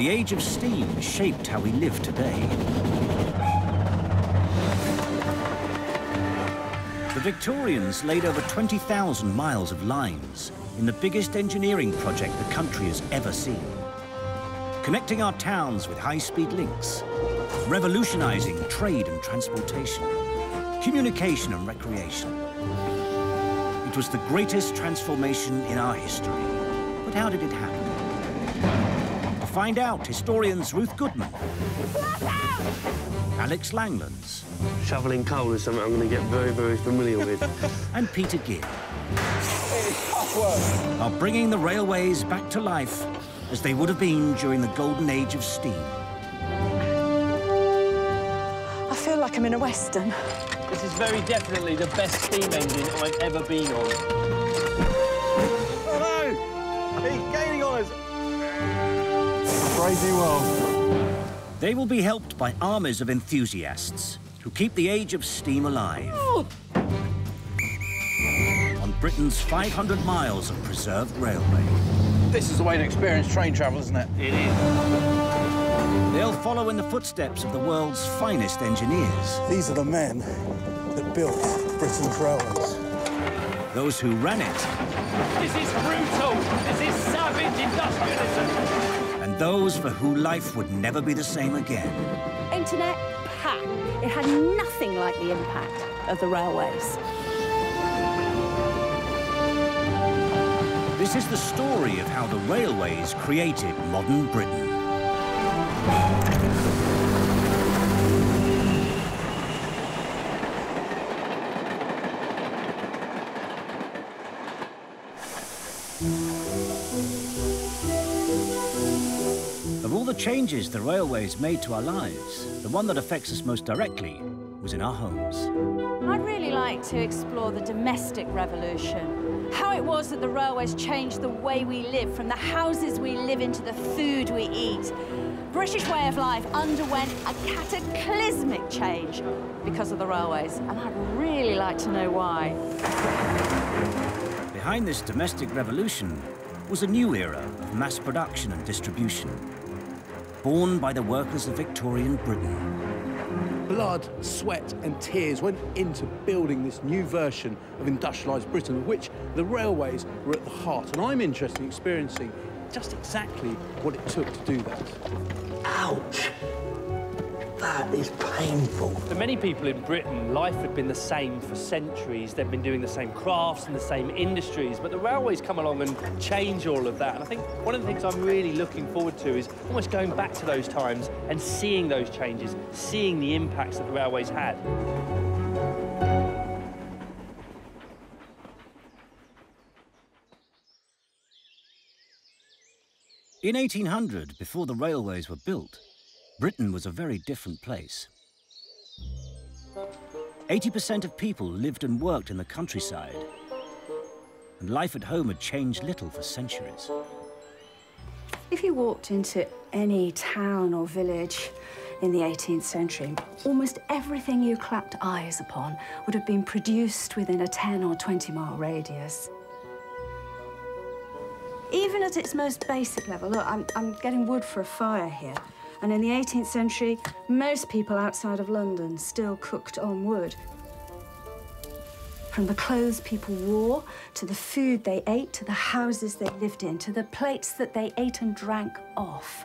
The age of steam shaped how we live today. The Victorians laid over 20,000 miles of lines in the biggest engineering project the country has ever seen. Connecting our towns with high-speed links, revolutionizing trade and transportation, communication and recreation. It was the greatest transformation in our history. But how did it happen? To find out, historians Ruth Goodman, Alex Langlands, Shoveling coal is something I'm going to get very, very familiar with. and Peter Gill are bringing the railways back to life as they would have been during the golden age of steam. I feel like I'm in a western. This is very definitely the best steam engine I've ever been on. Oh no! He's gaining on us! Crazy world. They will be helped by armies of enthusiasts who keep the age of steam alive. Oh. On Britain's 500 miles of preserved railway. This is the way to experience train travel, isn't it? It is. They'll follow in the footsteps of the world's finest engineers, These are the men that built Britain's railways. those who ran it, This is brutal. This is savage industrialism. Those for whom life would never be the same again. Internet, pa! It had nothing like the impact of the railways. This is the story of how the railways created modern Britain. Changes the railways made to our lives, the one that affects us most directly was in our homes. I'd really like to explore the domestic revolution. How it was that the railways changed the way we live, from the houses we live in to the food we eat. British way of life underwent a cataclysmic change because of the railways, and I'd really like to know why. Behind this domestic revolution was a new era of mass production and distribution, born by the workers of Victorian Britain. Blood, sweat and tears went into building this new version of industrialised Britain, of which the railways were at the heart. And I'm interested in experiencing just exactly what it took to do that. Ouch! That is painful. For many people in Britain, life had been the same for centuries. They'd been doing the same crafts and the same industries, but the railways come along and change all of that. And I think one of the things I'm really looking forward to is almost going back to those times and seeing those changes, seeing the impacts that the railways had. In 1800, before the railways were built, Britain was a very different place. 80% of people lived and worked in the countryside, and life at home had changed little for centuries. If you walked into any town or village in the 18th century, almost everything you clapped eyes upon would have been produced within a 10 or 20 mile radius. Even at its most basic level, look, I'm, I'm getting wood for a fire here. And in the 18th century, most people outside of London still cooked on wood. From the clothes people wore, to the food they ate, to the houses they lived in, to the plates that they ate and drank off.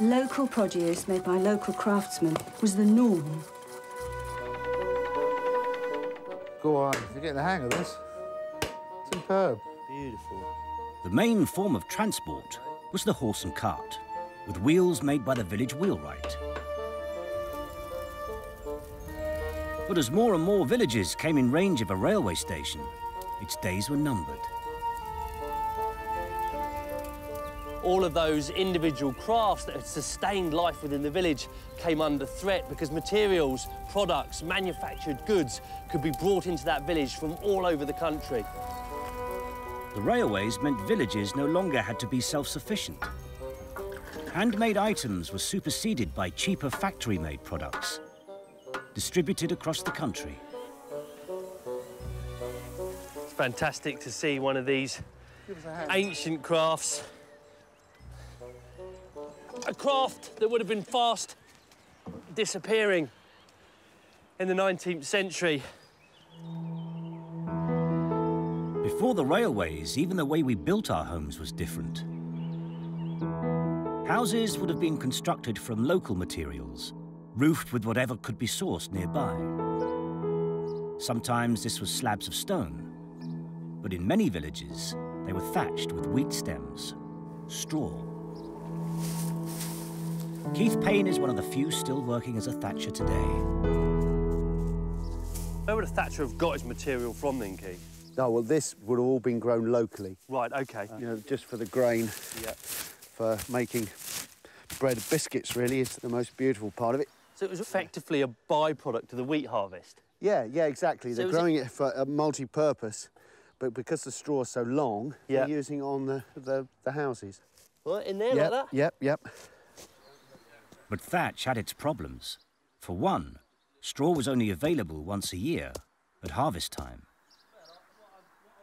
Local produce made by local craftsmen was the norm. Go on, you're getting the hang of this. Superb. Beautiful. The main form of transport was the horse and cart, with wheels made by the village wheelwright. But as more and more villages came in range of a railway station, its days were numbered. all of those individual crafts that had sustained life within the village came under threat because materials, products, manufactured goods could be brought into that village from all over the country. The railways meant villages no longer had to be self-sufficient. Handmade items were superseded by cheaper factory-made products, distributed across the country. It's fantastic to see one of these ancient crafts a craft that would have been fast disappearing in the 19th century. Before the railways, even the way we built our homes was different. Houses would have been constructed from local materials, roofed with whatever could be sourced nearby. Sometimes this was slabs of stone, but in many villages, they were thatched with wheat stems, straw. Keith Payne is one of the few still working as a thatcher today. Where would a thatcher have got his material from then, Keith? No, well, this would have all been grown locally. Right, OK. You know, just for the grain, yeah. For uh, making bread and biscuits, really, is the most beautiful part of it. So it was effectively a byproduct of the wheat harvest? Yeah, yeah, exactly. So they're was it- growing it... for a multi-purpose, but because the straw is so long, Yeah. they're using it on the, the, the houses. What, in there yep, like that? Yep, yep. But thatch had its problems. For one, straw was only available once a year, at harvest time.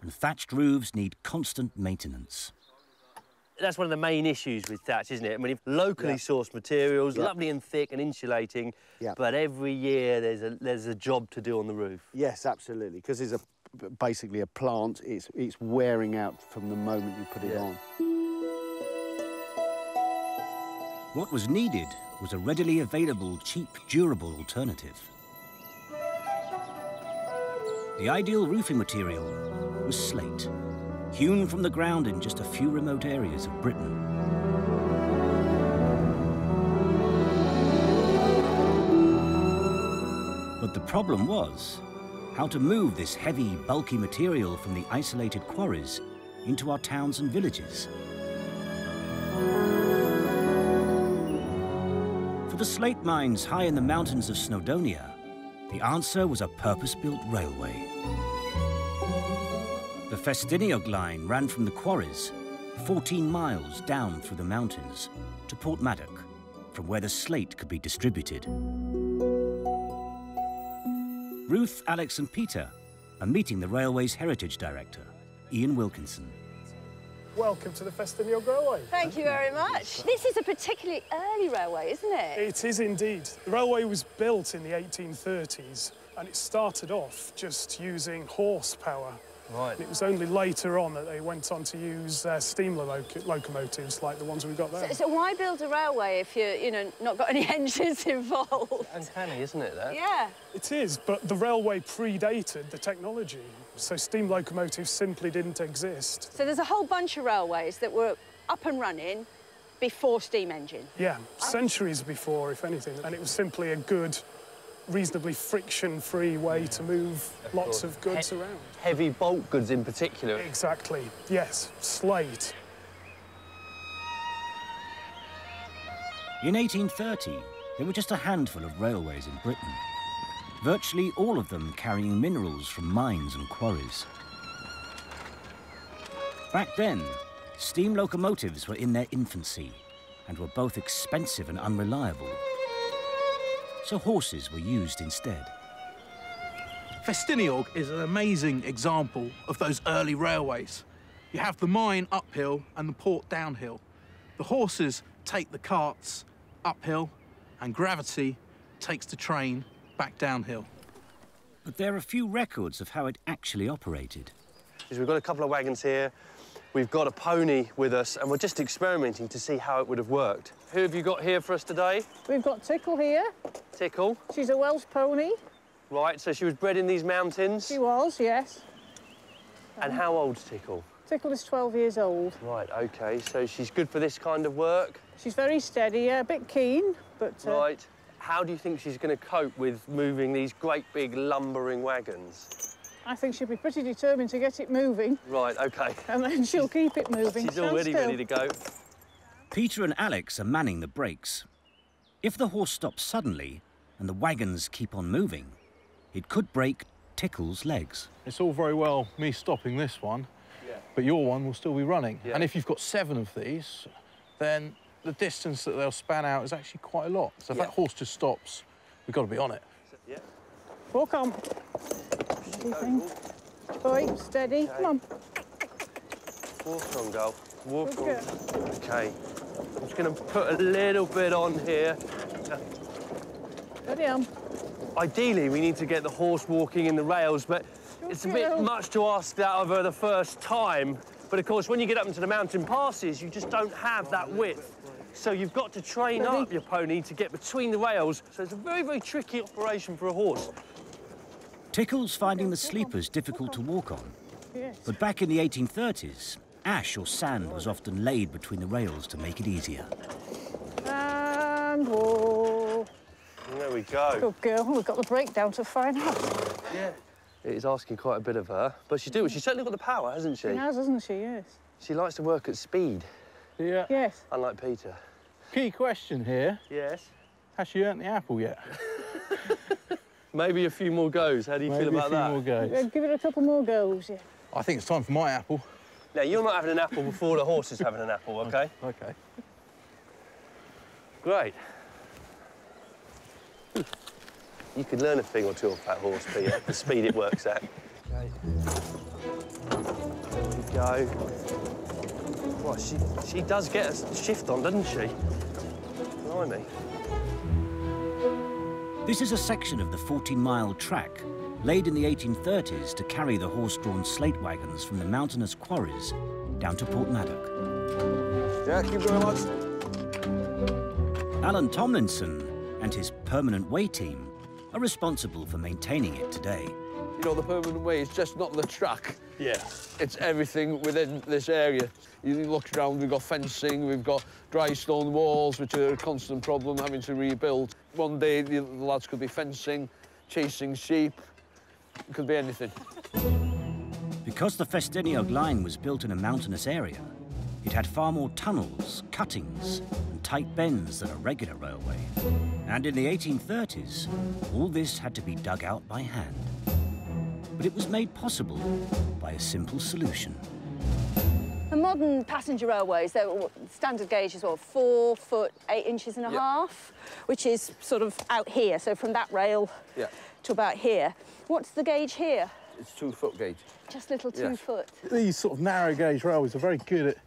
And thatched roofs need constant maintenance. That's one of the main issues with thatch, isn't it? I mean, locally Yeah. sourced materials, Yeah. lovely and thick and insulating, Yeah. but every year there's a, there's a job to do on the roof. Yes, absolutely, because it's a, basically a plant. It's, it's wearing out from the moment you put it Yeah. on. What was needed was a readily available, cheap, durable alternative. The ideal roofing material was slate, hewn from the ground in just a few remote areas of Britain. But the problem was how to move this heavy, bulky material from the isolated quarries into our towns and villages. For the slate mines high in the mountains of Snowdonia, the answer was a purpose-built railway. The Festiniog line ran from the quarries 14 miles down through the mountains to Porthmadog, from where the slate could be distributed. Ruth, Alex and Peter are meeting the railway's heritage director, Ian Wilkinson. Welcome to the Festiniog Railway. Thank you very much. This is a particularly early railway, isn't it? It is indeed. The railway was built in the 1830s and it started off just using horsepower. Right. And it was only later on that they went on to use uh, steam loco- locomotives like the ones we've got there. So, so why build a railway if you're, you know, not got any engines involved? Uncanny, isn't it, that? Yeah. It is, but the railway predated the technology. So steam locomotives simply didn't exist. So there's a whole bunch of railways that were up and running before steam engine. Yeah, centuries before, if anything. And it was simply a good, reasonably friction-free way to move lots of goods He- around. Heavy bulk goods in particular. Exactly, yes, slate. In 1830, there were just a handful of railways in Britain, virtually all of them carrying minerals from mines and quarries. Back then, steam locomotives were in their infancy and were both expensive and unreliable. So horses were used instead. Festiniog is an amazing example of those early railways. You have the mine uphill and the port downhill. The horses take the carts uphill, and gravity takes the train back downhill. But there are few records of how it actually operated. is we've got a couple of wagons here. We've got a pony with us, and we're just experimenting to see how it would have worked. Who have you got here for us today? We've got Tickle here. Tickle. She's a Welsh pony. Right, so she was bred in these mountains. She was, yes. And how old's Tickle? Tickle is 12 years old. Right, OK, so she's good for this kind of work. She's very steady, yeah, a bit keen, but uh, Right. How do you think she's going to cope with moving these great big lumbering wagons? I think she'll be pretty determined to get it moving, Right, OK. and then she'll keep it moving. She's Stand already still. ready to go. Peter and Alex are manning the brakes. If the horse stops suddenly and the wagons keep on moving, it could break Tickle's legs. It's all very well me stopping this one, but your one will still be running. Yeah. And if you've got seven of these, then the distance that they'll span out is actually quite a lot. So if Yeah. that horse just stops, we've got to be on it. Yeah. Walk on. Steady thing. Boy, steady. Come on. Walk on, girl. Walk Good on. girl. OK. I'm just going to put a little bit on here. Ready on. Ideally, we need to get the horse walking in the rails, but it's a bit much to ask that of her the first time. But of course, when you get up into the mountain passes, you just don't have that width. So you've got to train Ready? up your pony to get between the rails. So it's a very, very tricky operation for a horse. Tickle's finding the sleepers difficult to walk on. But back in the 1830s, ash or sand was often laid between the rails to make it easier. And whoa. There we go. Good girl. We've got the breakdown to find out. Yeah. It is asking quite a bit of her, but she's doing. She's certainly got the power, hasn't she? She has, hasn't she? Yes. She likes to work at speed, Yeah. Yes. unlike Peter. Key question here. Yes. Has she earned the apple yet? Maybe a few more goes. How do you Maybe feel about a few that? more goes. Uh, Give it a couple more goes, yeah. I think it's time for my apple. Now, you're not having an apple before the horse is having an apple, OK? Okay. Great. You could learn a thing or two off that horse, Peter, the speed it works at. Okay. There we go. Well, she, she does get a shift on, doesn't she? Blimey. This is a section of the 14-mile track laid in the 1830s to carry the horse-drawn slate wagons from the mountainous quarries down to Porthmadog. Yeah, keep going, lads. Alan Tomlinson and his permanent way team are responsible for maintaining it today. You know, the permanent way is just not the track. Yeah. It's everything within this area. You look around, we've got fencing, we've got dry stone walls, which are a constant problem having to rebuild. One day, the the lads could be fencing, chasing sheep. It could be anything. Because the Festiniog line was built in a mountainous area, it had far more tunnels, cuttings, and tight bends than a regular railway. And in the 1830s, all this had to be dug out by hand. But it was made possible by a simple solution. The modern passenger railways, they're what, standard gauge is what, four foot, eight inches and a Yep. half, which is sort of out here, so from that rail Yeah. to about here. What's the gauge here? It's two foot gauge. Just little two Yes. foot. These sort of narrow gauge railways are very good at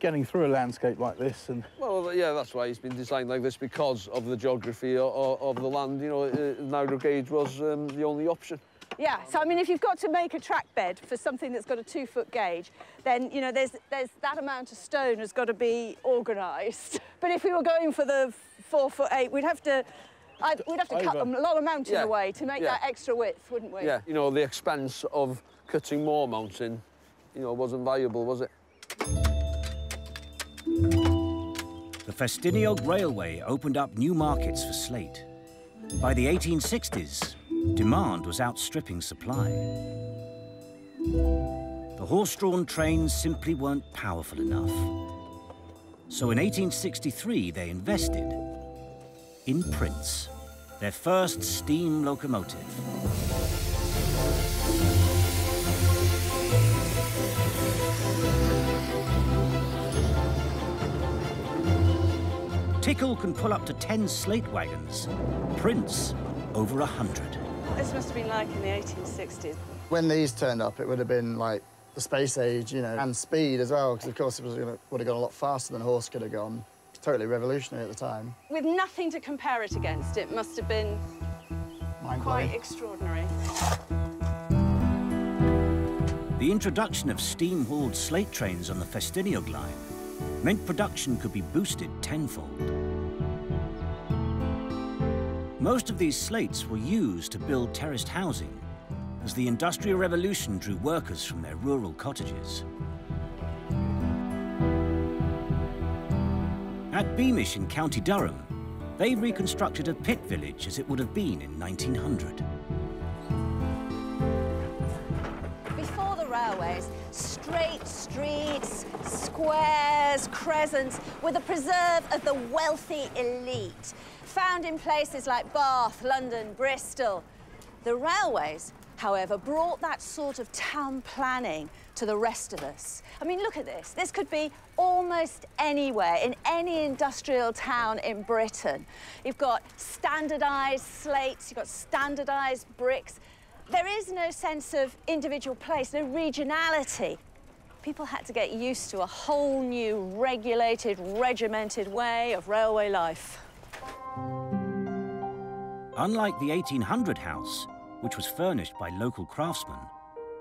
getting through a landscape like this and Well, yeah, that's why it's been designed like this because of the geography of, of the land. You know, uh, narrow gauge was um, the only option. Yeah, so I mean, if you've got to make a track bed for something that's got a two foot gauge, then, you know, there's, there's that amount of stone has got to be organised. But if we were going for the four foot eight, we'd have to, I'd, we'd have to cut a lot of mountain Yeah, away to make yeah. that extra width, wouldn't we? Yeah, you know, the expense of cutting more mountain, you know, wasn't valuable, was it? The Festiniog Railway opened up new markets for slate. By the 1860s, demand was outstripping supply. The horse-drawn trains simply weren't powerful enough. So in 1863, they invested in Prince, their first steam locomotive. Tickle can pull up to 10 slate wagons. Prince, over a 100. This must have been like in the 1860s. When these turned up, it would have been like the space age, you know, and speed as well, because of course it was gonna, would have gone a lot faster than a horse could have gone. Totally revolutionary at the time. With nothing to compare it against, it must have been quite extraordinary. The introduction of steam-hauled slate trains on the Festiniog line meant production could be boosted tenfold. Most of these slates were used to build terraced housing as the Industrial Revolution drew workers from their rural cottages. At Beamish in County Durham, they reconstructed a pit village as it would have been in 1900. Before the railways, straight streets, squares, crescents were the preserve of the wealthy elite, found in places like Bath, London, Bristol. The railways, however, brought that sort of town planning to the rest of us. I mean, look at this. This could be almost anywhere, in any industrial town in Britain. You've got standardised slates, you've got standardised bricks. There is no sense of individual place, no regionality. people had to get used to a whole new regulated, regimented way of railway life. Unlike the 1800 house, which was furnished by local craftsmen,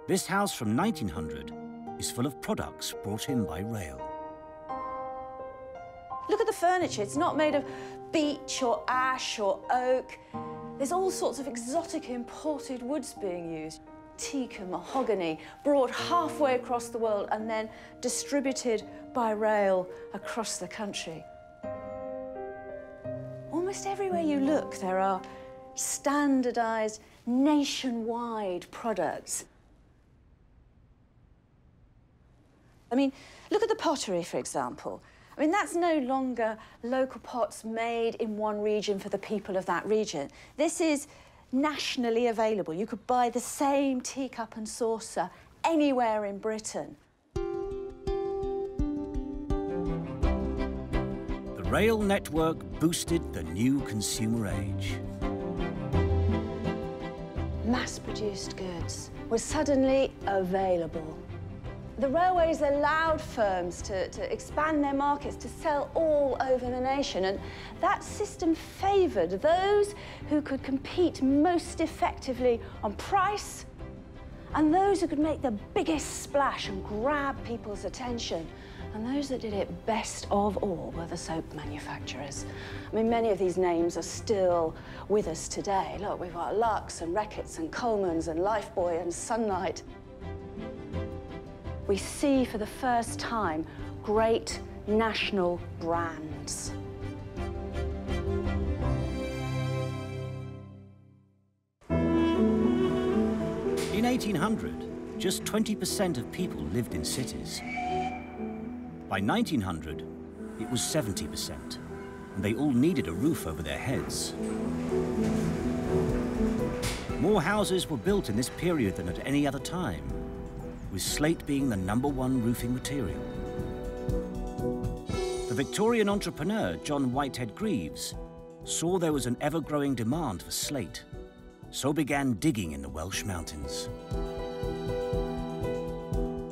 this house from 1900 is full of products brought in by rail. Look at the furniture. It's not made of beech or ash or oak. There's all sorts of exotic imported woods being used. Teak and mahogany, brought halfway across the world and then distributed by rail across the country. Almost everywhere you look, there are standardized, nationwide products. I mean, look at the pottery, for example. I mean, that's no longer local pots made in one region for the people of that region. This is nationally available. You could buy the same teacup and saucer anywhere in Britain. Rail network boosted the new consumer age. Mass-produced goods were suddenly available. The railways allowed firms to, to expand their markets, to sell all over the nation, and that system favoured those who could compete most effectively on price and those who could make the biggest splash and grab people's attention. And those that did it best of all were the soap manufacturers. I mean, many of these names are still with us today. Look, we've got Lux and Reckitt's and Colman's and Lifebuoy and Sunlight we see for the first time great national brands. In 1800, just 20% of people lived in cities. By 1900, it was 70%, and they all needed a roof over their heads. More houses were built in this period than at any other time, with slate being the number one roofing material. The Victorian entrepreneur John Whitehead Greaves saw there was an ever-growing demand for slate, so began digging in the Welsh mountains.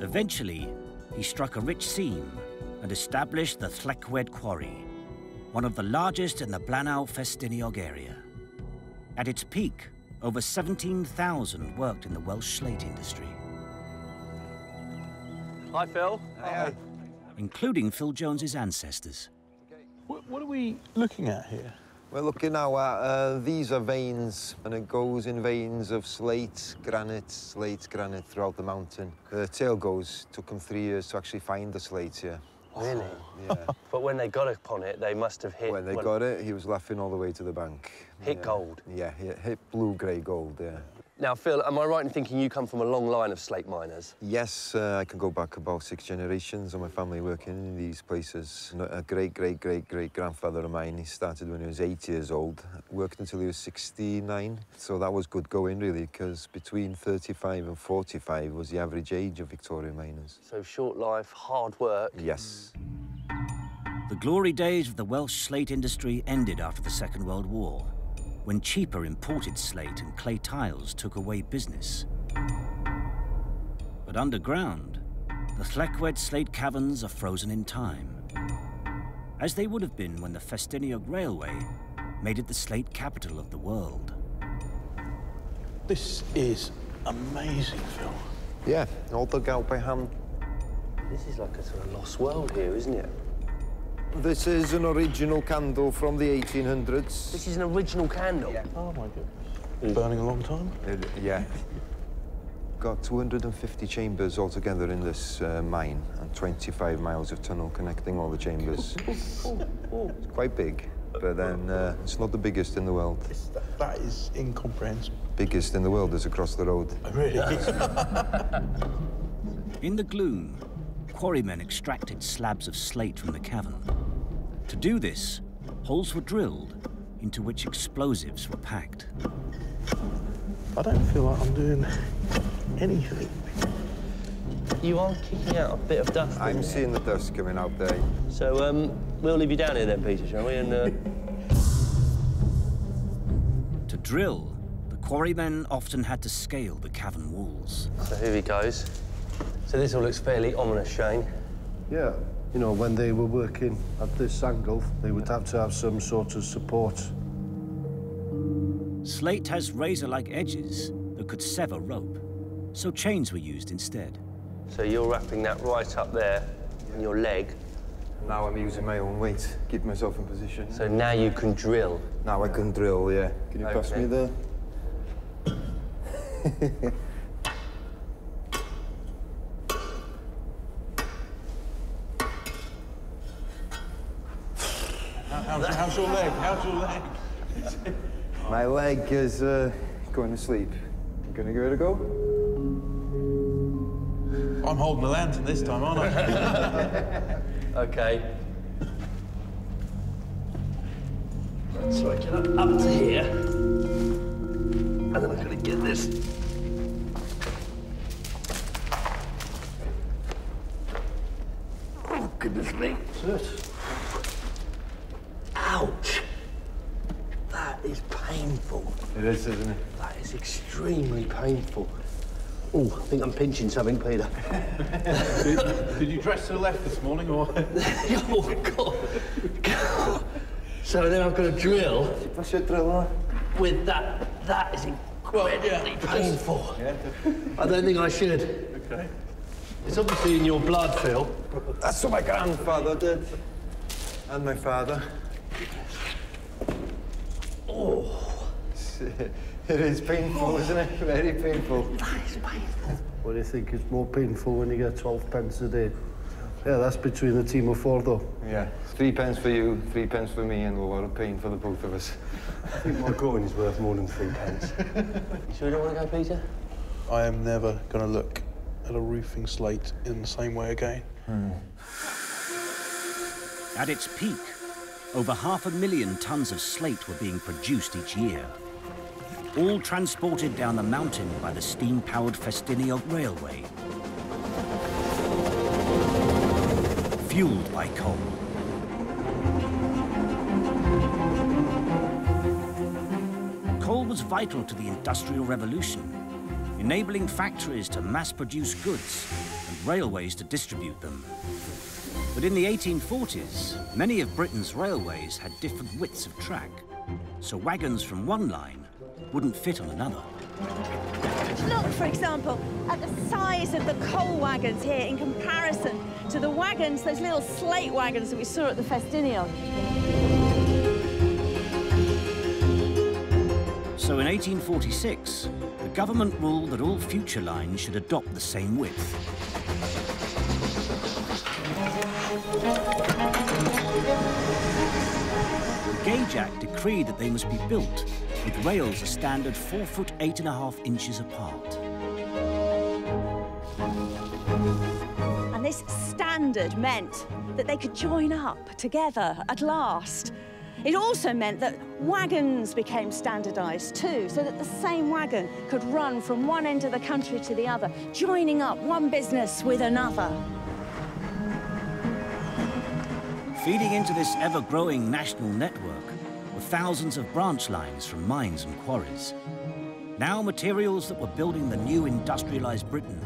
Eventually, he struck a rich seam and established the Llechwedd Quarry, one of the largest in the Blaenau Festiniog area. At its peak, over 17,000 worked in the Welsh slate industry. Hi, Phil. Hi. Including Phil Jones's ancestors. What, what, are we looking at here? We're looking now at, uh, these are veins, and it goes in veins of slate, granite, slate, granite throughout the mountain. The tale goes, took them three years to actually find the slate here. Really? Yeah. but when they got upon it, they must have hit... When they got it, he was laughing all the way to the bank. Hit yeah. gold? Yeah, hit, hit blue-grey gold, yeah. Now, Phil, am I right in thinking you come from a long line of slate miners? Yes, uh, I can go back about six generations of my family working in these places. A great, great, great, great grandfather of mine, he started when he was eight years old, worked until he was 69. So that was good going, really, because between 35 and 45 was the average age of Victorian miners. So short life, hard work? Yes. The glory days of the Welsh slate industry ended after the Second World War when cheaper imported slate and clay tiles took away business. But underground, the Llechwedd slate caverns are frozen in time, as they would have been when the Festiniog Railway made it the slate capital of the world. This is amazing, Phil. Yeah, all dug out by hand. This is like a sort of lost world here, isn't it? This is an original candle from the 1800s. This is an original candle? Yeah. Oh, my goodness. Been burning a long time? It, yeah. Got 250 chambers altogether in this uh, mine and 25 miles of tunnel connecting all the chambers. it's quite big, but then uh, it's not the biggest in the world. That, that is incomprehensible. Biggest in the world is across the road. Really? in the gloom, quarrymen extracted slabs of slate from the cavern. To do this, holes were drilled into which explosives were packed. I don't feel like I'm doing anything. You are kicking out a bit of dust. I'm seeing the dust coming out there. So, um, we'll leave you down here then, Peter, shall we? And, uh... to drill, the quarrymen often had to scale the cavern walls. So here he goes. So this all looks fairly ominous, Shane. Yeah, you know, when they were working at this angle, they would have to have some sort of support. Slate has razor-like edges that could sever rope, so chains were used instead. So you're wrapping that right up there in your leg. Now I'm using my own weight, keep myself in position. So now you can drill. Now I can drill, yeah. Can you pass me the... How's, how's your leg? How's your leg? My leg is uh, going to sleep. You gonna give it a go? I'm holding the lantern this time, aren't I? Okay. So I get up, up to here, and then I'm going to get this. Oh, goodness me. Ouch. That is painful. It is, isn't it? That is extremely painful. Oh, I think I'm pinching something, Peter. did, did you dress to the left this morning, or...? oh, God. So then I've got to drill. What's your drill With that. That is incredibly painful. Yeah. I don't think I should. Okay. It's obviously in your blood, Phil. That's what my grandfather did. And my father. Oh. It is painful, isn't it? Very painful. That is painful. What do you think is more painful when you get 12 pence a day? Yeah, that's between the team of four, though. Yeah. Three pence for you, three pence for me, and a lot of pain for the both of us. I think my coin is worth more than three pence. You sure you don't want to go, Peter? I am never going to look at a roofing slate in the same way again. Hmm. At its peak, over half a million tons of slate were being produced each year. All transported down the mountain by the steam-powered Festiniog Railway. Fueled by coal. Coal was vital to the Industrial Revolution, enabling factories to mass-produce goods and railways to distribute them. But in the 1840s, many of Britain's railways had different widths of track, so wagons from one line wouldn't fit on another. Look, for example, at the size of the coal wagons here in comparison to the wagons, those little slate wagons that we saw at the Festiniog. So in 1846, the government ruled that all future lines should adopt the same width. The Gauge Act decreed that they must be built with rails a standard four foot eight and a half inches apart. And this standard meant that they could join up together at last. It also meant that wagons became standardised too, so that the same wagon could run from one end of the country to the other, joining up one business with another. Feeding into this ever-growing national network thousands of branch lines from mines and quarries. Now materials that were building the new industrialized Britain,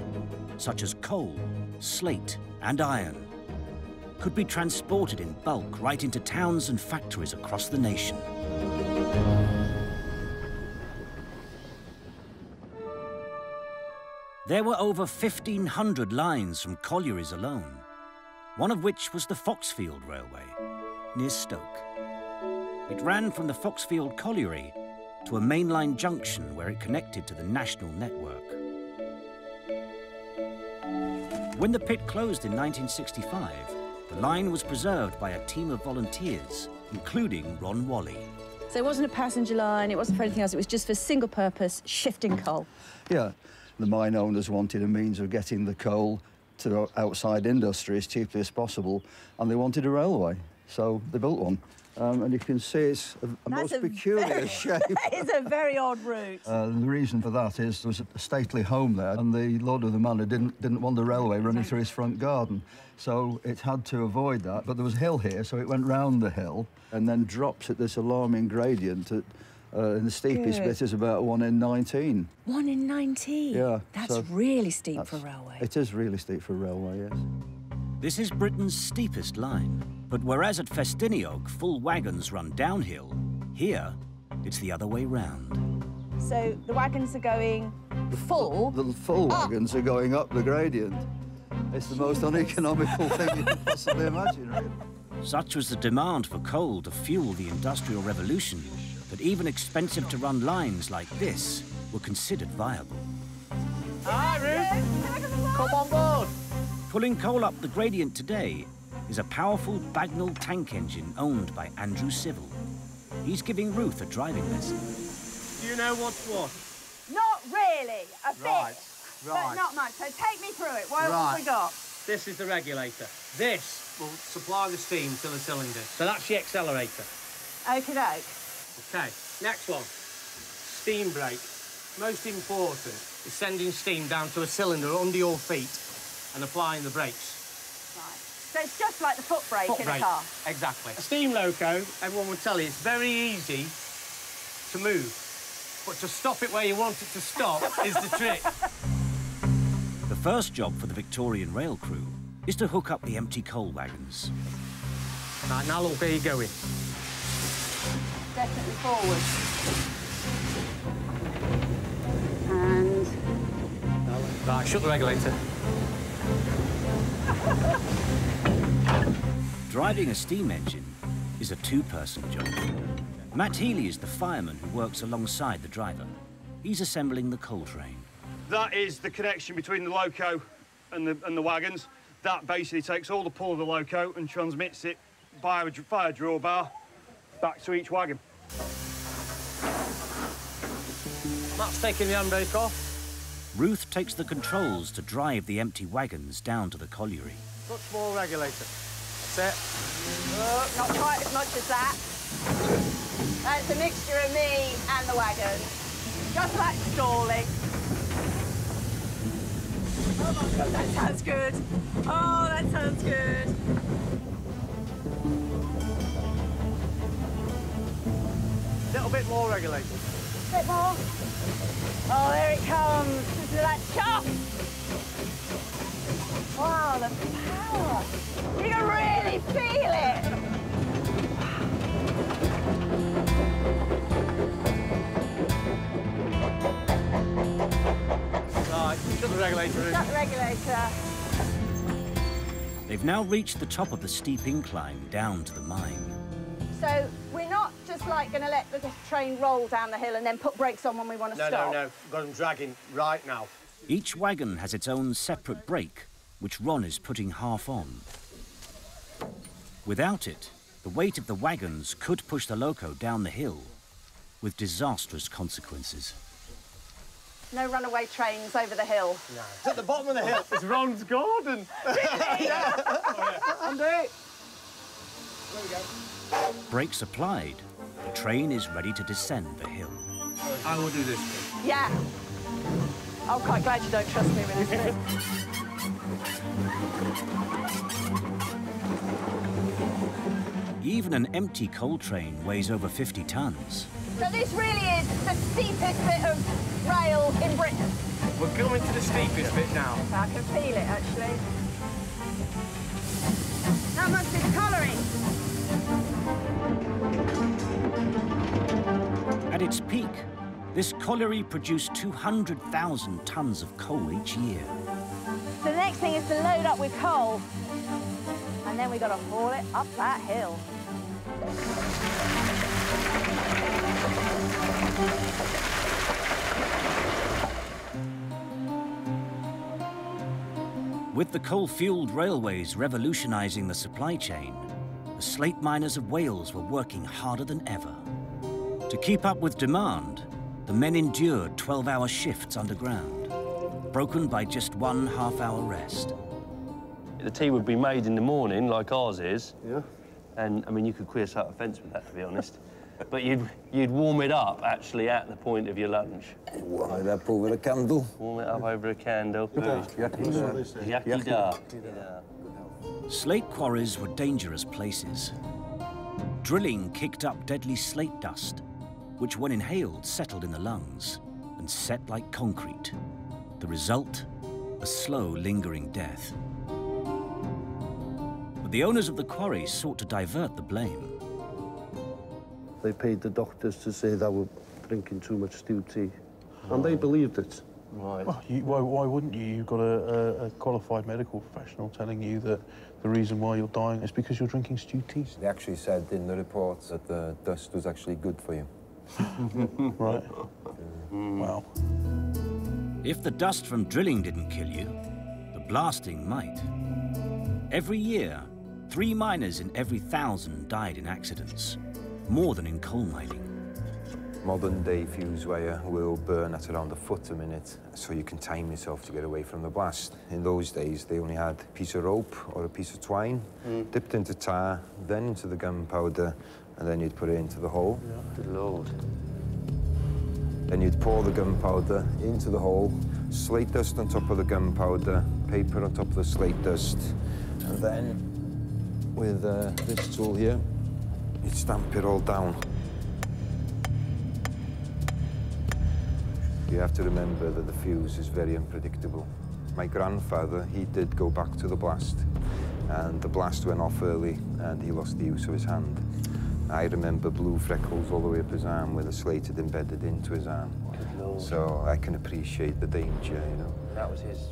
such as coal, slate and iron, could be transported in bulk right into towns and factories across the nation. There were over 1,500 lines from collieries alone, one of which was the Foxfield Railway, near Stoke. It ran from the Foxfield Colliery to a mainline junction where it connected to the national network. When the pit closed in 1965, the line was preserved by a team of volunteers, including Ron Wally. So it wasn't a passenger line, it wasn't for anything else, it was just for single purpose shifting coal. Yeah, the mine owners wanted a means of getting the coal to outside industry as cheaply as possible, and they wanted a railway, so they built one. Um, and you can see it's a, a most a peculiar very- shape. it's a very odd route. Uh, the reason for that is there was a stately home there, and the lord of the manor didn't didn't want the railway running through his front garden, so it had to avoid that. But there was a hill here, so it went round the hill and then drops at this alarming gradient at Uh, and the steepest Good. bit is about one in 19. One in 19? Yeah. That's so really steep that's- for railway. It is really steep for a railway, yes. This is Britain's steepest line. But whereas at Festiniog full wagons run downhill, here it's the other way round. So the wagons are going full. The full up. wagons are going up the gradient. It's the most uneconomical thing you can possibly imagine, really. Such was the demand for coal to fuel the Industrial Revolution that even expensive to run lines like this were considered viable. Hi, Ruth. Come on board. Pulling coal up the gradient today is a powerful Bagnall tank engine owned by Andrew Civil. He's giving Ruth a driving lesson. Do you know what's what? Not really. A bit. Right, But not much. So take me through it. What else Right. have we got? This is the regulator. This will supply the steam to the cylinder. So that's the accelerator. Okie doke. Okay, next one. Steam brake. Most important is sending steam down to a cylinder under your feet and applying the brakes. So it's just like the foot brake Foot in brake. a car. Exactly. A steam loco, everyone would tell you, it's very easy to move. But to stop it where you want it to stop is the trick. The first job for the Victorian rail crew is to hook up the empty coal wagons. Right, now look, where you going? Definitely forward. And Right, shut the regulator. Driving a steam engine is a two-person job. Matt Healy is the fireman who works alongside the driver. He's assembling the coal train. That is the connection between the loco and the, and the wagons. That basically takes all the pull of the loco and transmits it via a, fire via a drawbar back to each wagon. Matt's taking the handbrake off. Ruth takes the controls to drive the empty wagons down to the colliery. Much more regulator. It. oh, uh, not quite as much as that. That's a mixture of me and the wagon. Just like stalling. Oh my god, that sounds good. Oh, that sounds good. A Little bit more regulator. Bit more. Oh, there it comes. Listen to that chuff. Wow, the power. You can really feel it. Right, shut the regulator in. Shut the regulator. They've now reached the top of the steep incline down to the mine. So we're not just like going to let the train roll down the hill and then put brakes on when we want to No, stop. no, no. We've got them dragging right now. Each wagon has its own separate brake, which Ron is putting half on. Without it, the weight of the wagons could push the loco down the hill, with disastrous consequences. No runaway trains over the hill. No. It's at the bottom of the hill. It's Ron's garden. yeah. Andy. Brakes applied, the train is ready to descend the hill. I will do this. Yeah. I'm quite glad you don't trust me with this bit. Even an empty coal train weighs over 50 tons. So this really is the steepest bit of rail in Britain. We're coming to the steepest bit now. I can feel it, actually. That must be the colouring. At its peak, this colliery produced 200,000 tons of coal each year. So the next thing is to load up with coal. And then we've got to haul it up that hill. With the coal-fueled railways revolutionising the supply chain, the slate miners of Wales were working harder than ever. To keep up with demand, the men endured 12-hour shifts underground, broken by just one half-hour rest. The tea would be made in the morning, like ours is. Yeah. And, I mean, you could queer out a fence with that, to be honest. but you'd, you'd warm it up, actually, at the point of your lunch. Warm it up over a candle. Warm it up over a candle. Yaki Yaki. Slate quarries were dangerous places. Drilling kicked up deadly slate dust, which when inhaled settled in the lungs and set like concrete. The result, a slow, lingering death. But the owners of the quarry sought to divert the blame. They paid the doctors to say they were drinking too much stew tea. And they believed it. Right. Well, you, why, why wouldn't you? You've got a, a, a qualified medical professional telling you that the reason why you're dying is because you're drinking stew tea. They actually said in the reports that the dust was actually good for you. right. Wow. If the dust from drilling didn't kill you, the blasting might. Every year, three miners in every thousand died in accidents, more than in coal mining. Modern day fuse wire will burn at around a foot a minute, so you can time yourself to get away from the blast. In those days, they only had a piece of rope or a piece of twine, Mm. dipped into tar, then into the gunpowder, and then you'd put it into the hole. Good lord. Then you'd pour the gunpowder into the hole, slate dust on top of the gunpowder, paper on top of the slate dust, and then with uh, this tool here, you'd stamp it all down. You have to remember that the fuse is very unpredictable. My grandfather, he did go back to the blast, and the blast went off early, and he lost the use of his hand. I remember blue freckles all the way up his arm where the slate had embedded into his arm. Lord. So I can appreciate the danger, you know. That was his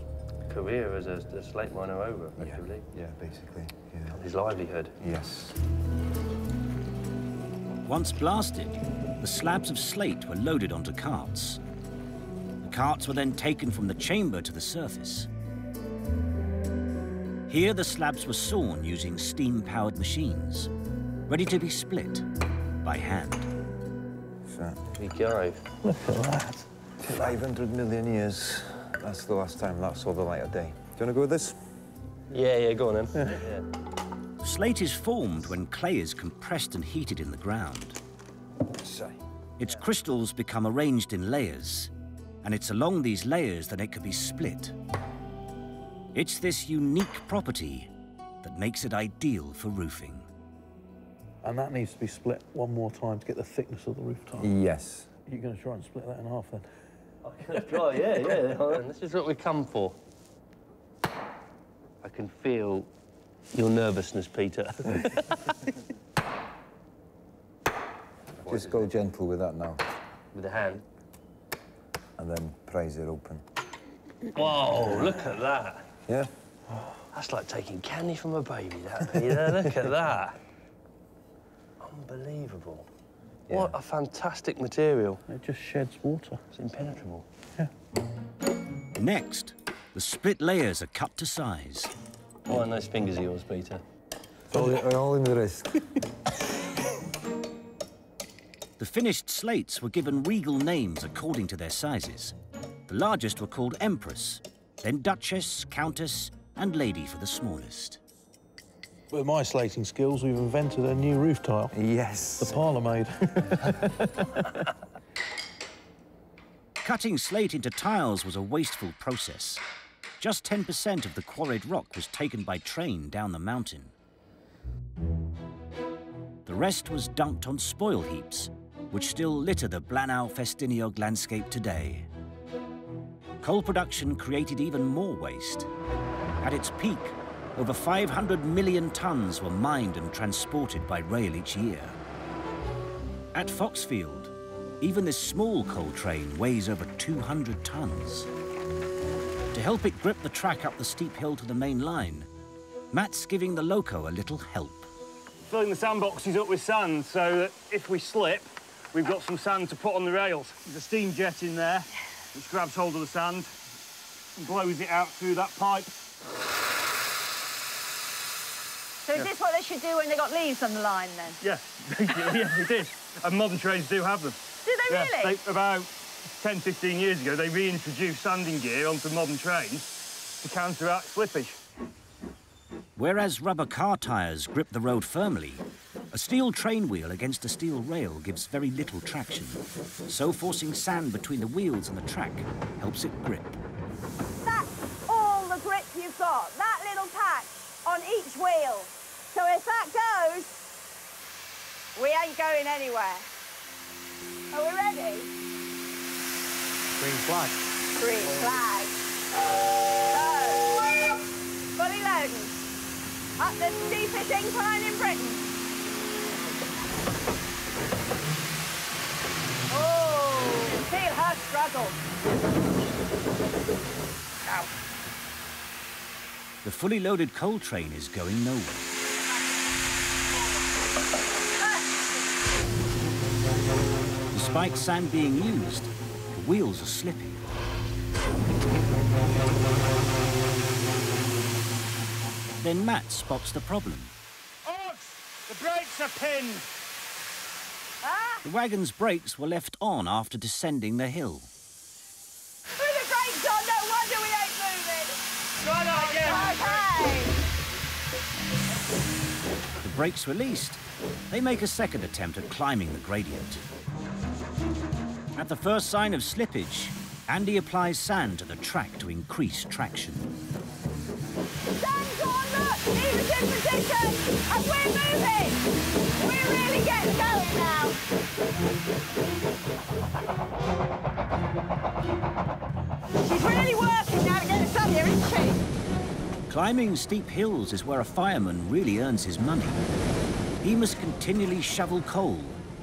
career as a, a slate miner over, effectively. Yeah, basically. Yeah. His livelihood. Yes. Once blasted, the slabs of slate were loaded onto carts. The carts were then taken from the chamber to the surface. Here, the slabs were sawn using steam-powered machines, ready to be split by hand. So, Big guy. Look at that. 500 million years. That's the last time that saw the light of day. Do you want to go with this? Yeah, yeah, go on then. yeah. Slate is formed when clay is compressed and heated in the ground. So, Its crystals become arranged in layers, and it's along these layers that it can be split. It's this unique property that makes it ideal for roofing. And that needs to be split one more time to get the thickness of the roof tile. Yes. You're going to try and split that in half then? Oh, yeah, yeah. This is what we come for. I can feel your nervousness, Peter. Just go gentle with that now. With the hand. And then prise it open. Whoa, look at that. Yeah? That's like taking candy from a baby, that, Peter. look at that. Unbelievable. What a fantastic material. It just sheds water. It's impenetrable. Yeah. Next, the split layers are cut to size. Oh, and those fingers of yours, Peter. All, all in the wrist. The finished slates were given regal names according to their sizes. The largest were called Empress, then Duchess, Countess, and Lady for the smallest. With my slating skills, we've invented a new roof tile. Yes. The parlour maid. Cutting slate into tiles was a wasteful process. Just 10% of the quarried rock was taken by train down the mountain. The rest was dumped on spoil heaps, which still litter the Blaenau Festiniog landscape today. Coal production created even more waste. At its peak, over 500 million tons were mined and transported by rail each year. At Foxfield, even this small coal train weighs over 200 tons. To help it grip the track up the steep hill to the main line, Matt's giving the loco a little help. Filling the sandboxes up with sand so that if we slip, we've got some sand to put on the rails. There's a steam jet in there which grabs hold of the sand and blows it out through that pipe. So is this what they should do when they got leaves on the line then? Yeah, basically, yeah, it is. And modern trains do have them. Do they Yeah, really? they- about 10, 15 years ago, they reintroduced sanding gear onto modern trains to counteract slippage. Whereas rubber car tyres grip the road firmly, a steel train wheel against a steel rail gives very little traction. So forcing sand between the wheels and the track helps it grip. That's all the grip you've got. That little patch on each wheel. So if that goes, we ain't going anywhere. Are we ready? Green flag. Green flag. So, fully loaded. Up the steepest incline in Britain. Oh, feel her struggle. Ow. The fully loaded coal train is going nowhere. Despite sand being used, the wheels are slipping. Then Matt spots the problem. The brakes are pinned. The wagon's brakes were left on after descending the hill. Brakes released, they make a second attempt at climbing the gradient. At the first sign of slippage, Andy applies sand to the track to increase traction. Stand on, look! He was in position, and we're moving! We're really getting going now. She's really working now to get us up here, isn't she? Climbing steep hills is where a fireman really earns his money. He must continually shovel coal,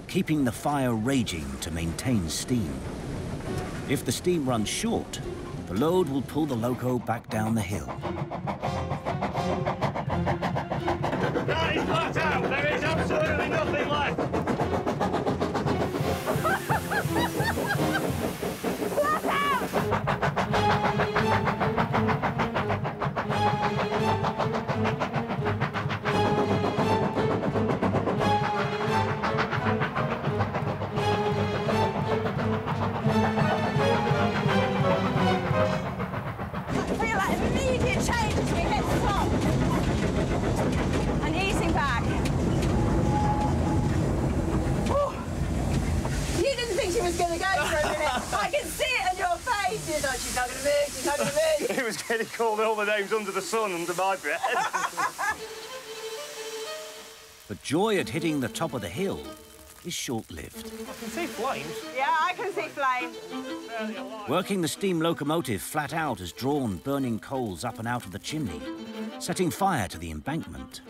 keeping the fire raging to maintain steam. If the steam runs short, the load will pull the loco back down the hill. Is flat out. There is absolutely nothing left. Move. It was getting called all the names under the sun under my breath. But joy at hitting the top of the hill is short-lived. I can see flames. Yeah, I can see flames. Working the steam locomotive flat out has drawn burning coals up and out of the chimney, setting fire to the embankment.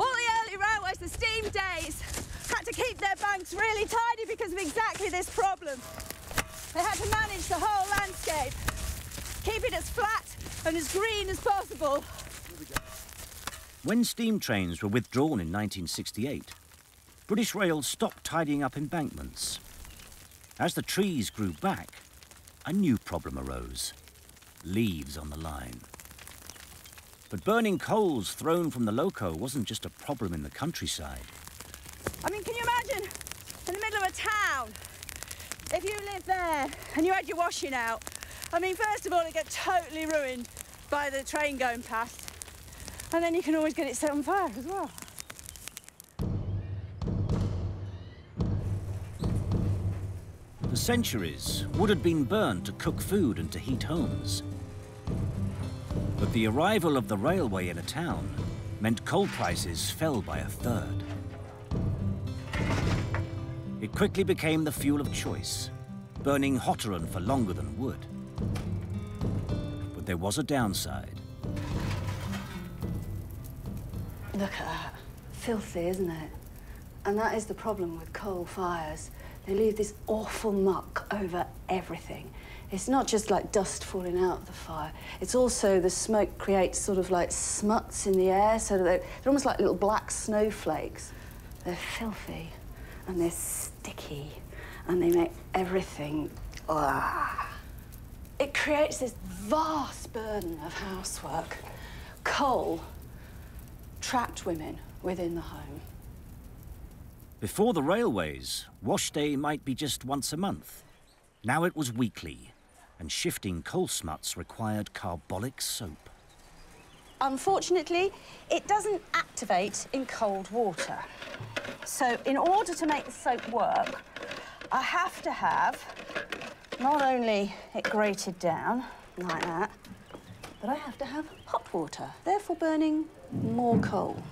All the early railways, the steam days, had to keep their banks really tidy because of exactly this problem. They had to manage the whole landscape, keep it as flat and as green as possible. When steam trains were withdrawn in 1968, British Rail stopped tidying up embankments. As the trees grew back, a new problem arose. Leaves on the line. But burning coals thrown from the loco wasn't just a problem in the countryside. I mean, can you imagine in the middle of a town, if you live there and you had your washing out? I mean, first of all, it get totally ruined by the train going past. And then you can always get it set on fire as well. For centuries, wood had been burned to cook food and to heat homes. But the arrival of the railway in a town meant coal prices fell by a third. It quickly became the fuel of choice, burning hotter and for longer than wood. But there was a downside. Look at that. Filthy, isn't it? And that is the problem with coal fires. They leave this awful muck over everything. It's not just like dust falling out of the fire. It's also the smoke creates sort of like smuts in the air, so they're, they're almost like little black snowflakes. They're filthy and they're sticky and they make everything. Ah. It creates this vast burden of housework. Coal trapped women within the home. Before the railways, wash day might be just once a month. Now it was weekly, and shifting coal smuts required carbolic soap. Unfortunately, it doesn't activate in cold water. So in order to make the soap work, I have to have not only it grated down like that, but I have to have hot water, therefore burning more coal.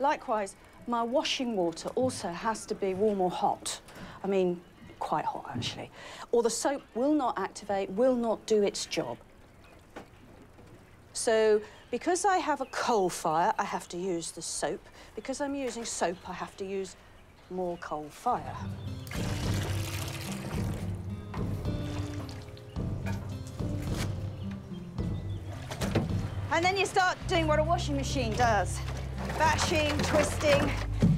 Likewise, my washing water also has to be warm or hot. I mean, quite hot, actually. Or the soap will not activate, will not do its job. So, because I have a coal fire, I have to use the soap. Because I'm using soap, I have to use more coal fire. And then you start doing what a washing machine does. Bashing, twisting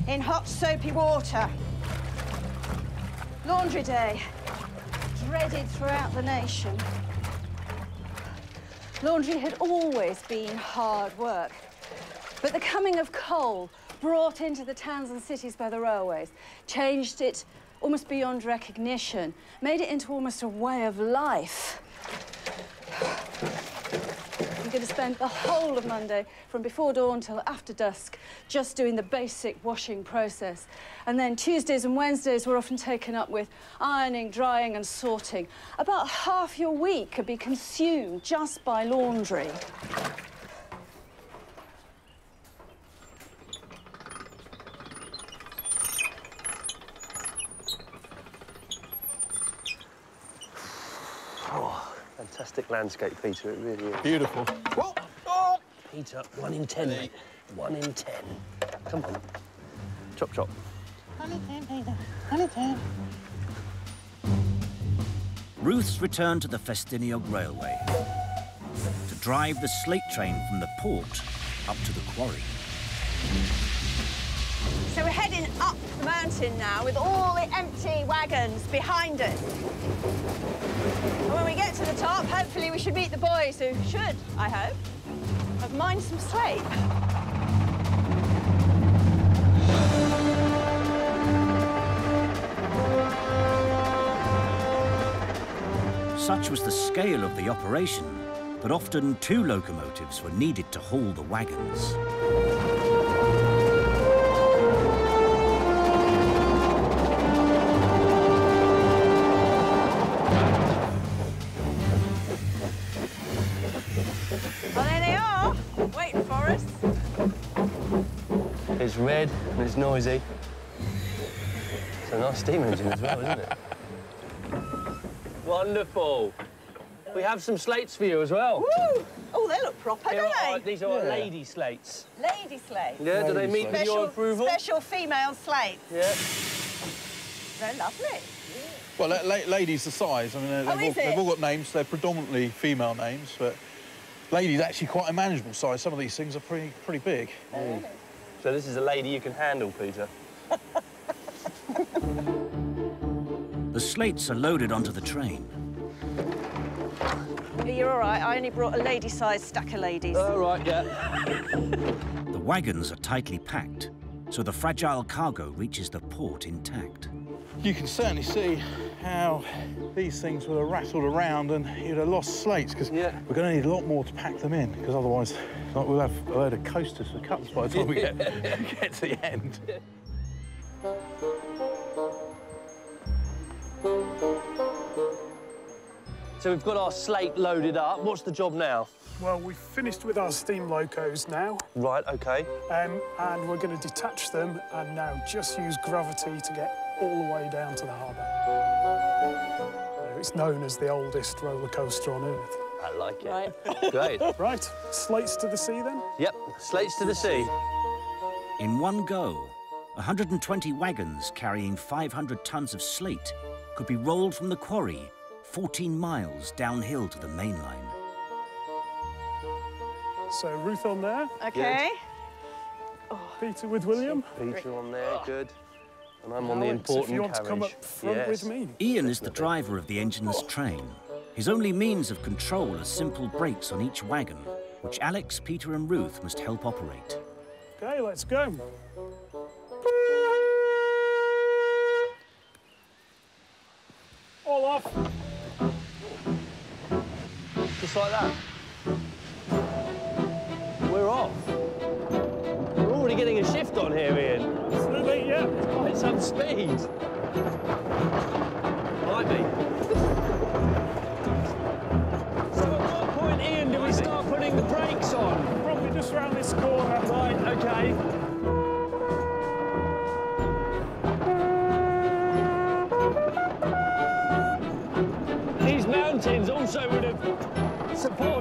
in hot soapy water. Laundry day, dreaded throughout the nation. Laundry had always been hard work. But the coming of coal, brought into the towns and cities by the railways, changed it almost beyond recognition, made it into almost a way of life. Going to spend the whole of Monday, from before dawn till after dusk, just doing the basic washing process. And then Tuesdays and Wednesdays were often taken up with ironing, drying and sorting. About half your week could be consumed just by laundry. Fantastic landscape, Peter. It really is. Beautiful. Oh, Peter, one in ten, mate. One in ten. Come on. Chop, chop. Ruth's returned to the Festiniog Railway to drive the slate train from the port up to the quarry. So we're heading up the mountain now with all the empty wagons behind us. And when we get to the top, hopefully we should meet the boys who should, I hope, have mined some slate. Such was the scale of the operation that often two locomotives were needed to haul the wagons. It's noisy. It's a nice steam engine as well, isn't it? Wonderful. We have some slates for you as well. Woo! Oh, they look proper, Here don't are- they? these are lady slates. Lady slate. Yeah, do they meet with your Special- approval? Special female slate. Yeah. They're lovely. Well, la- la- ladies the size. I mean, they've, Oh, all, they've all got names. They're predominantly female names, but ladies actually quite a manageable size. Some of these things are pretty pretty big. Oh, So this is a lady you can handle, Peter. The slates are loaded onto the train. You're all right. I only brought a lady-sized stack of ladies. All right, yeah. The wagons are tightly packed, so the fragile cargo reaches the port intact. You can certainly see how these things would have rattled around and you'd have lost slates because we're going to need a lot more to pack them in because otherwise like, we'll have a load of coasters for cups by the time we get, get to the end. So we've got our slate loaded up. What's the job now? Well, we've finished with our steam locos now, Right, OK. um, and we're going to detach them and now just use gravity to get all the way down to the harbour. It's known as the oldest roller coaster on Earth. I like it. Right. Great. Right, slates to the sea then? Yep, slates to the sea. In one go, 120 wagons carrying 500 tons of slate could be rolled from the quarry 14 miles downhill to the main line. So Ruth on there. Okay. Oh. Peter with William. Peter on there, good. And I'm on the Alex, important if you want carriage. to come up front yes. with me. Ian is the driver of the engineless oh. train. His only means of control are simple brakes on each wagon, which Alex, Peter and Ruth must help operate. Okay, let's go. All off. Just like that. We're off. We're already getting a shift on here, Ian. Absolutely, yeah. Quite some speed.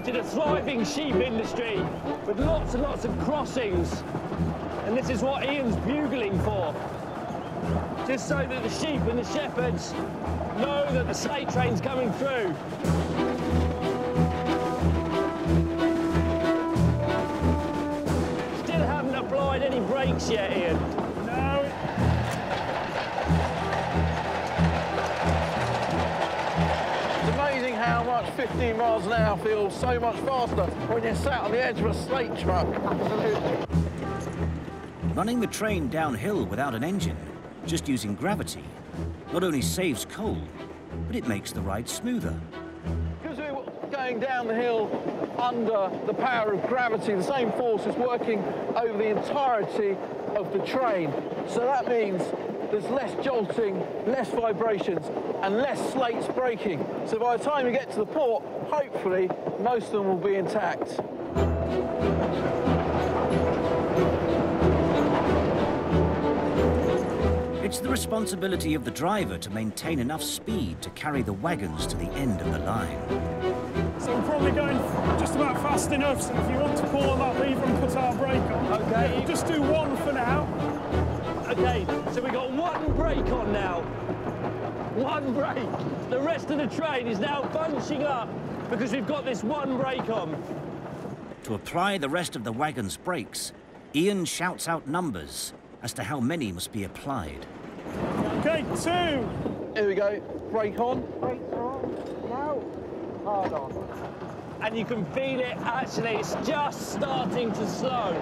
Supported a thriving sheep industry with lots and lots of crossings. And this is what Ian's bugling for. Just so that the sheep and the shepherds know that the slate train's coming through. Still haven't applied any brakes yet, Ian. 15 miles an hour feels so much faster when you're sat on the edge of a slate truck. Absolutely. Running the train downhill without an engine, just using gravity, not only saves coal, but it makes the ride smoother. Because we're going down the hill under the power of gravity, the same force is working over the entirety of the train. So that means there's less jolting, less vibrations, and less slates breaking. So by the time you get to the port, hopefully, most of them will be intact. It's the responsibility of the driver to maintain enough speed to carry the wagons to the end of the line. So we're probably going just about fast enough, so if you want to pull on that lever and put our brake on. Okay. Just do one for now. Okay, so we've got one brake on now. One brake. The rest of the train is now bunching up because we've got this one brake on. To apply the rest of the wagon's brakes, Ian shouts out numbers as to how many must be applied. Okay, two. Here we go. Brake on. Brakes on. Now, hard on. And you can feel it, actually, it's just starting to slow.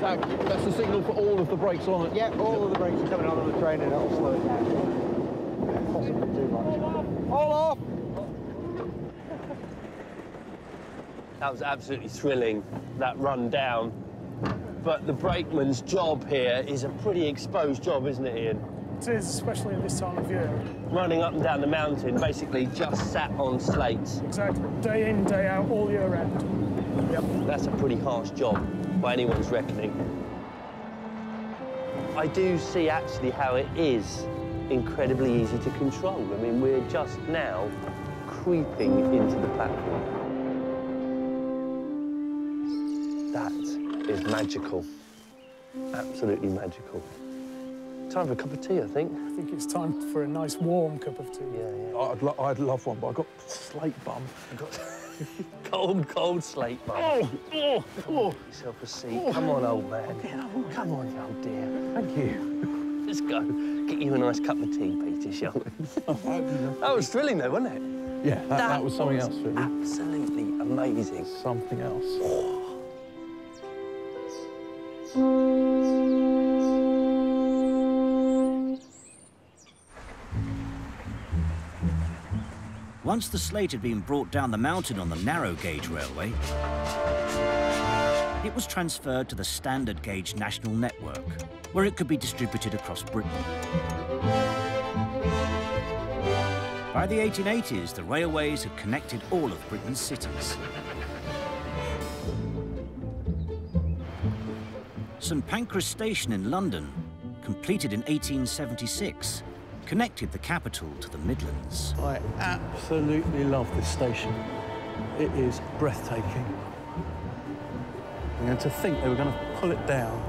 That, that's the signal for all of the brakes on it. Yeah, all of the brakes are coming on the train and it'll slow it down. Possibly too much. All off! That was absolutely thrilling, that run down. But the brakeman's job here is a pretty exposed job, isn't it, Ian? It is, especially at this time of year. Running up and down the mountain, basically just sat on slates. Exactly. Day in, day out, all year round. Yep. That's a pretty harsh job, by anyone's reckoning. I do see actually how it is incredibly easy to control. I mean, we're just now creeping into the platform. That is magical. Absolutely magical. Time for a cup of tea, I think. I think it's time for a nice warm cup of tea. Yeah, yeah. I'd, lo I'd love one, but I've got slate bum. Cold, cold slate, mate. Oh, oh, oh. Yourself a seat. Come on, old man. Oh, oh, come on, you old dear. Thank you. Let's go. Get you a nice cup of tea, Peter, shall we? that was thrilling, though, wasn't it? Yeah, that, that, was something else, really. Absolutely amazing. Something else. Once the slate had been brought down the mountain on the narrow gauge railway, it was transferred to the standard gauge national network, where it could be distributed across Britain. By the 1880s, the railways had connected all of Britain's cities. St Pancras Station in London, completed in 1876, connected the capital to the Midlands. I absolutely love this station. It is breathtaking. And to think they were going to pull it down,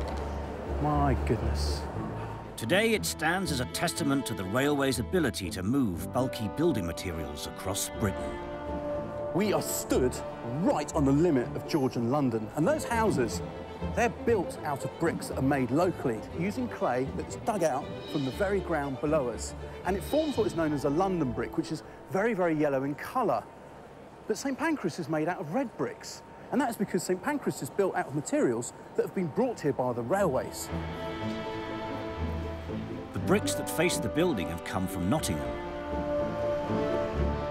my goodness. Today it stands as a testament to the railway's ability to move bulky building materials across Britain. We are stood right on the limit of Georgian London, and those houses, they're built out of bricks that are made locally using clay that's dug out from the very ground below us. And it forms what is known as a London brick, which is very, very yellow in colour. But St Pancras is made out of red bricks. And that's because St Pancras is built out of materials that have been brought here by the railways. The bricks that face the building have come from Nottingham.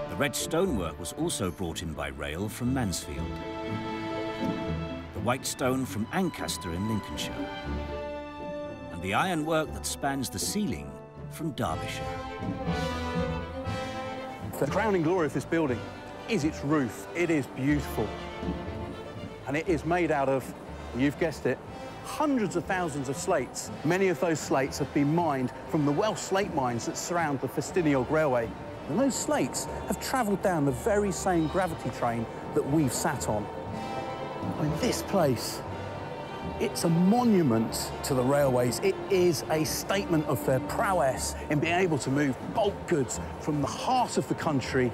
The red stonework was also brought in by rail from Mansfield. The white stone from Ancaster in Lincolnshire. And the ironwork that spans the ceiling from Derbyshire. The crowning glory of this building is its roof. It is beautiful. And it is made out of, you've guessed it, hundreds of thousands of slates. Many of those slates have been mined from the Welsh slate mines that surround the Festiniog Railway. And those slates have travelled down the very same gravity train that we've sat on. I mean, this place, it's a monument to the railways. It is a statement of their prowess in being able to move bulk goods from the heart of the country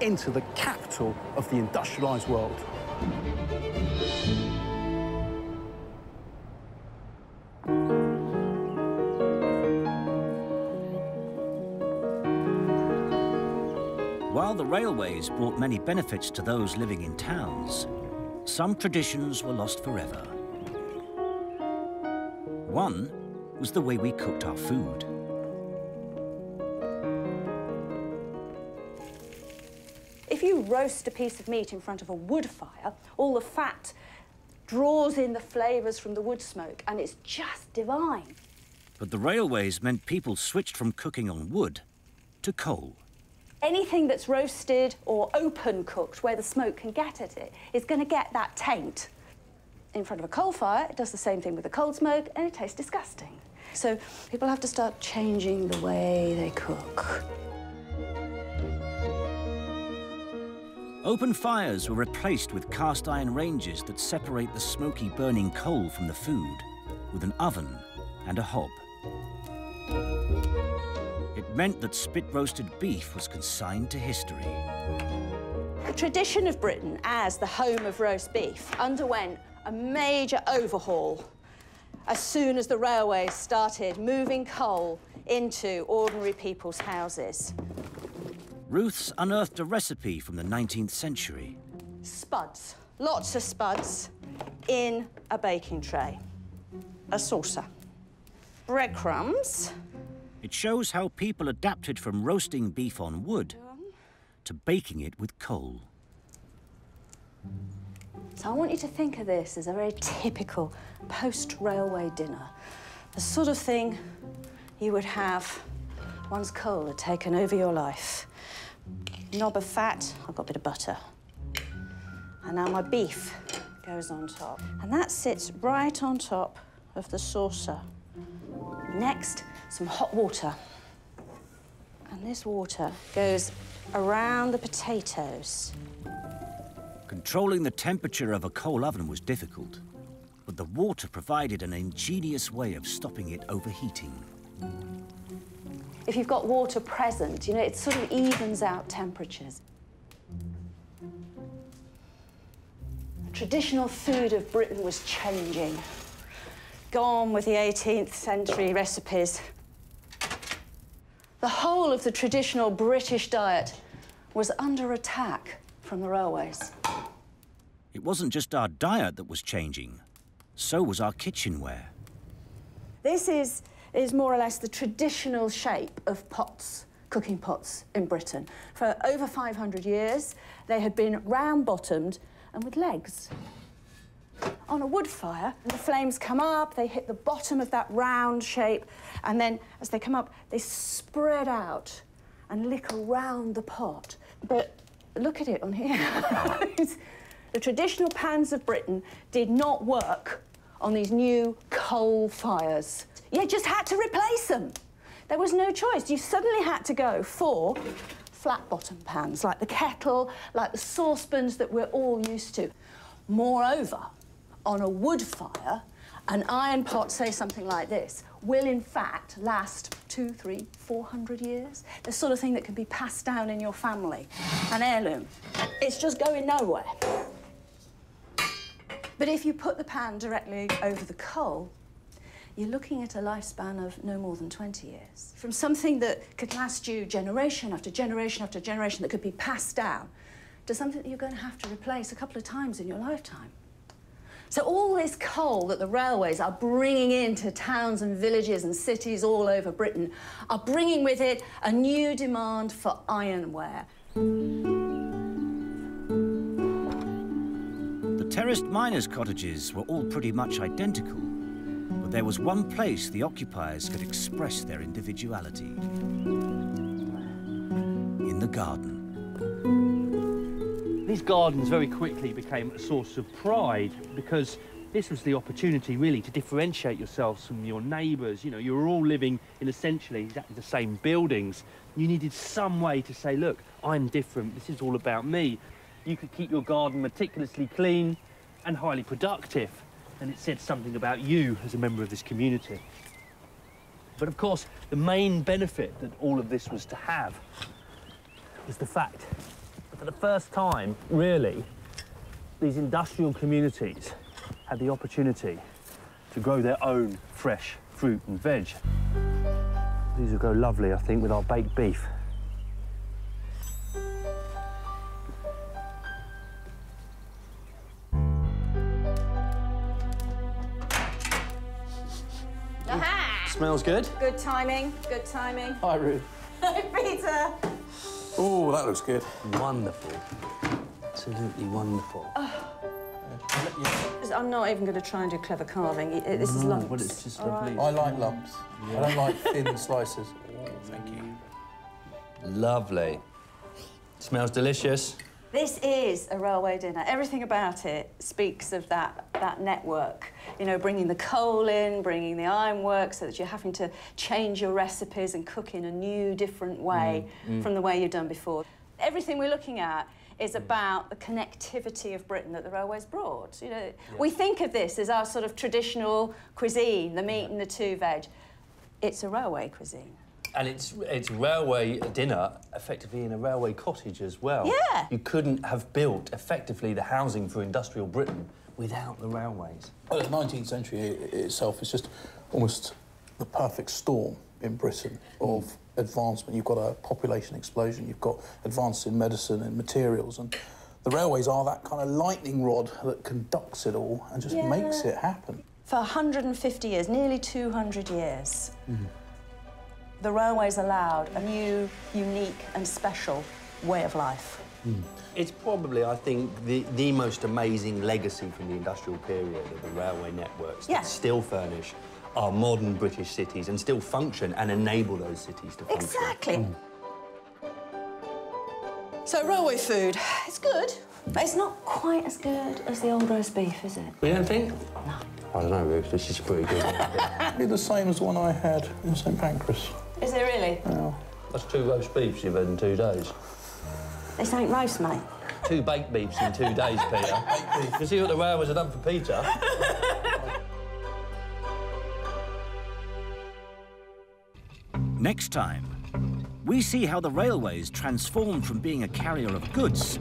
into the capital of the industrialised world. While the railways brought many benefits to those living in towns, some traditions were lost forever. One was the way we cooked our food. If you roast a piece of meat in front of a wood fire, all the fat draws in the flavours from the wood smoke and it's just divine. But the railways meant people switched from cooking on wood to coal. Anything that's roasted or open cooked where the smoke can get at it is going to get that taint. In front of a coal fire, it does the same thing with the cold smoke and it tastes disgusting. So people have to start changing the way they cook. Open fires were replaced with cast iron ranges that separate the smoky burning coal from the food, with an oven and a hob. Meant that spit roasted beef was consigned to history. The tradition of Britain as the home of roast beef underwent a major overhaul as soon as the railways started moving coal into ordinary people's houses. Ruth's unearthed a recipe from the 19th century. Spuds, lots of spuds in a baking tray, a saucer, breadcrumbs, It shows how people adapted from roasting beef on wood to baking it with coal. So I want you to think of this as a very typical post-railway dinner. The sort of thing you would have once coal had taken over your life. Knob of fat, I've got a bit of butter. And now my beef goes on top. And that sits right on top of the saucer. Next, some hot water. And this water goes around the potatoes. Controlling the temperature of a coal oven was difficult, but the water provided an ingenious way of stopping it overheating. If you've got water present, you know, it sort of evens out temperatures. The traditional food of Britain was changing. Gone with the 18th century recipes. The whole of the traditional British diet was under attack from the railways. It wasn't just our diet that was changing, so was our kitchenware. This is, is more or less the traditional shape of pots, cooking pots in Britain. For over 500 years, they had been round-bottomed and with legs. On a wood fire, the flames come up, they hit the bottom of that round shape, and then as they come up, they spread out and lick around the pot. But look at it on here. the traditional pans of Britain did not work on these new coal fires. You just had to replace them. There was no choice. You suddenly had to go for flat bottom pans, like the kettle, like the saucepans that we're all used to. Moreover, on a wood fire, an iron pot, say something like this, will in fact last two, three, four hundred years. The sort of thing that can be passed down in your family, an heirloom. It's just going nowhere. But if you put the pan directly over the coal, you're looking at a lifespan of no more than 20 years. From something that could last you generation after generation after generation that could be passed down to something that you're going to have to replace a couple of times in your lifetime. So all this coal that the railways are bringing into towns and villages and cities all over Britain are bringing with it a new demand for ironware. The terraced miners' cottages were all pretty much identical, but there was one place the occupiers could express their individuality. In the garden. These gardens very quickly became a source of pride because this was the opportunity really to differentiate yourselves from your neighbours. You know, you were all living in essentially exactly the same buildings. You needed some way to say, look, I'm different. This is all about me. You could keep your garden meticulously clean and highly productive. And it said something about you as a member of this community. But of course, the main benefit that all of this was to have was the fact for the first time, really, these industrial communities had the opportunity to grow their own fresh fruit and veg. These will go lovely, I think, with our baked beef. Aha! Smells good. Good timing, good timing. Hi, Ruth. Hi, Peter. Oh, that looks good. Wonderful. Absolutely wonderful. Oh. I'm not even going to try and do clever carving. It- This is lumps. but it's just all right? I like lumps. I don't like thin slices. thank you. Lovely. Smells delicious. This is a railway dinner. Everything about it speaks of that, that network. You know, bringing the coal in, bringing the ironwork so that you're having to change your recipes and cook in a new, different way Mm, mm. from the way you've done before. Everything we're looking at is about the connectivity of Britain that the railways brought. You know, we think of this as our sort of traditional cuisine, the meat and the two veg. It's a railway cuisine. And it's it's railway dinner effectively in a railway cottage as well. Yeah. You couldn't have built effectively the housing for industrial Britain without the railways. Well, the 19th century itself is just almost the perfect storm in Britain of advancement. You've got a population explosion, you've got advances in medicine and materials, and the railways are that kind of lightning rod that conducts it all and just Yeah. makes it happen. For 150 years, nearly 200 years, mm-hmm. The railways allowed a new, unique and special way of life. Hmm. It's probably, I think, the, the most amazing legacy from the industrial period of the railway networks Yeah. that still furnish our modern British cities and still function and enable those cities to function. Exactly. Hmm. So railway food, it's good, but it's not quite as good as the old roast beef, is it? You don't think? No. I don't know, Ruth. This is pretty good. Be the same as the one I had in St Pancras. Is it really? That's two roast beefs you've had in two days. This ain't roast, mate. Two baked beefs in two days, Peter. you see what the railways have done for Peter? Next time, we see how the railways transformed from being a carrier of goods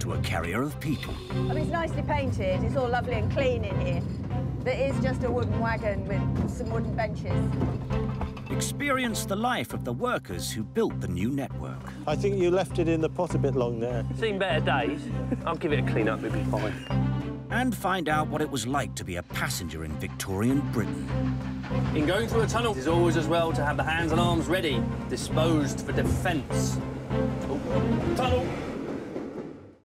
to a carrier of people. I mean, it's nicely painted. It's all lovely and clean in here. There is just a wooden wagon with some wooden benches. Experience the life of the workers who built the new network. I think you left it in the pot a bit long there. Seen better days. I'll give it a clean up, it'll be fine. And find out what it was like to be a passenger in Victorian Britain. In going through a tunnel, it is always as well to have the hands and arms ready, disposed for defence. Oh, tunnel!